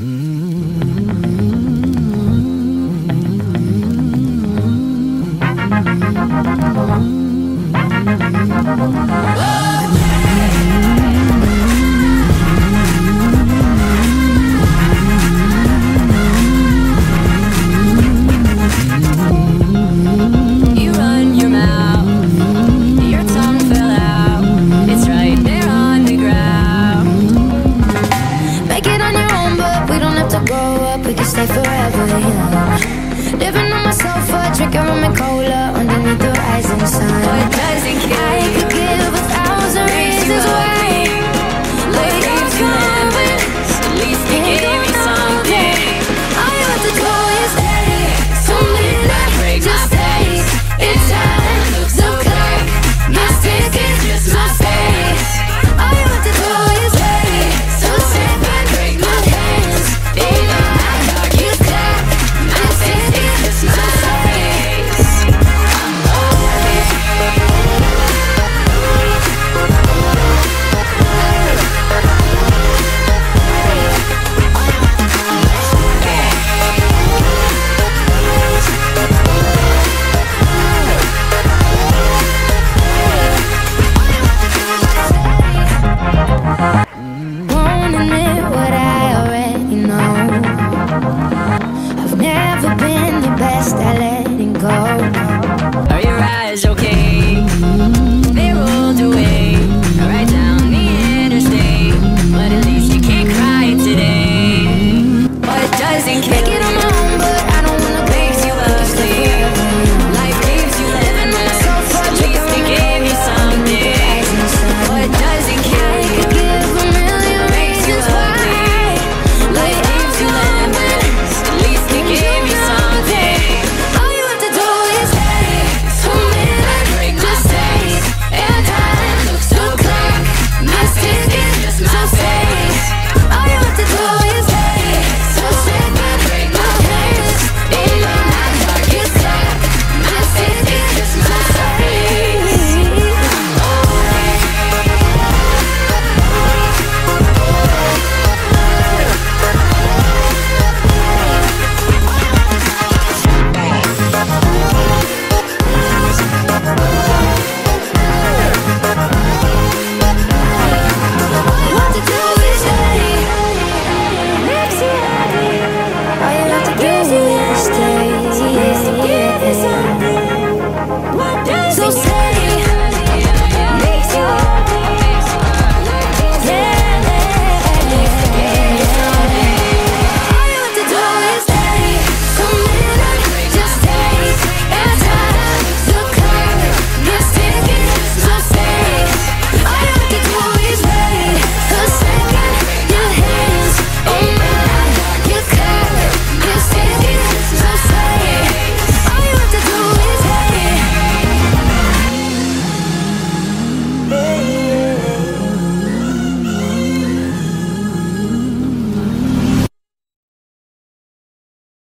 Mm. trying the best at letting go. Are your eyes okay? They rolled away right down the interstate, but at least you can't cry today. But it doesn't care.